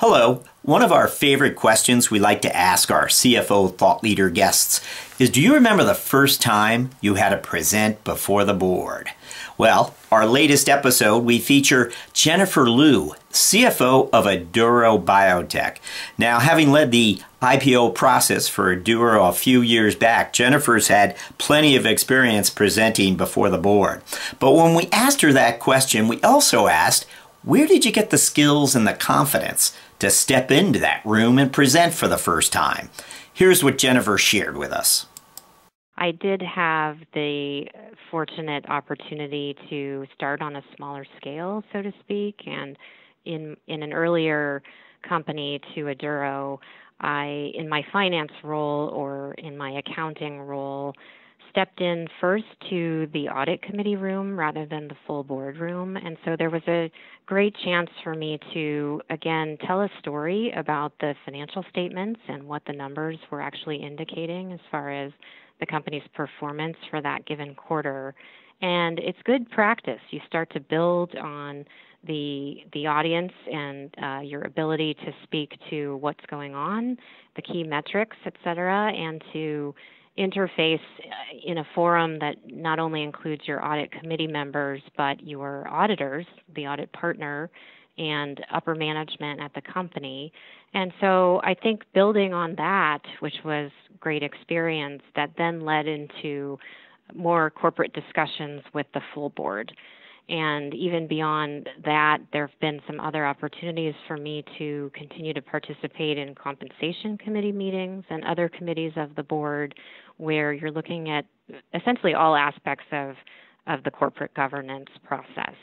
Hello. One of our favorite questions we like to ask our CFO thought leader guests is Do you remember the first time you had to present before the board? Well, our latest episode, we feature Jennifer Lew, CFO of Aduro Biotech. Now, having led the IPO process for Aduro a few years back, Jennifer's had plenty of experience presenting before the board. But when we asked her that question, we also asked, where did you get the skills and the confidence to step into that room and present for the first time? Here's what Jennifer shared with us. I did have the fortunate opportunity to start on a smaller scale, so to speak, and in in an earlier company to Aduro, I in my finance role or in my accounting role stepped in first to the audit committee room rather than the full board room. And so there was a great chance for me to, again, tell a story about the financial statements and what the numbers were actually indicating as far as the company's performance for that given quarter. And it's good practice. You start to build on the the audience and uh, your ability to speak to what's going on, the key metrics, et cetera, and to interface uh, in a forum that not only includes your audit committee members, but your auditors, the audit partner, and upper management at the company. And so I think building on that, which was great experience, that then led into more corporate discussions with the full board. And even beyond that, there have been some other opportunities for me to continue to participate in compensation committee meetings and other committees of the board where you're looking at essentially all aspects of, of the corporate governance process.